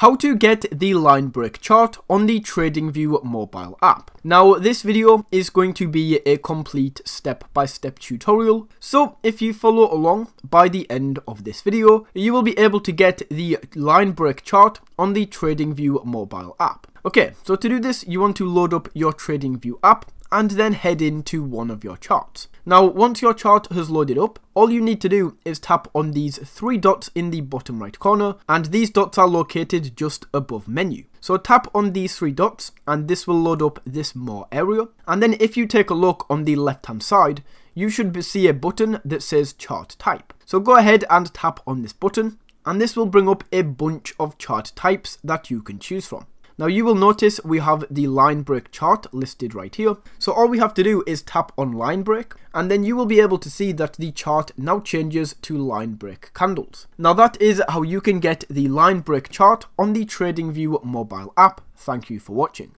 how to get the line break chart on the TradingView mobile app. Now this video is going to be a complete step-by-step -step tutorial, so if you follow along by the end of this video, you will be able to get the line break chart on the TradingView mobile app. Okay, so to do this, you want to load up your TradingView app and then head into one of your charts. Now, once your chart has loaded up, all you need to do is tap on these three dots in the bottom right corner, and these dots are located just above menu. So tap on these three dots, and this will load up this more area. And then if you take a look on the left hand side, you should see a button that says chart type. So go ahead and tap on this button, and this will bring up a bunch of chart types that you can choose from. Now you will notice we have the line break chart listed right here. So all we have to do is tap on line break and then you will be able to see that the chart now changes to line break candles. Now that is how you can get the line break chart on the TradingView mobile app. Thank you for watching.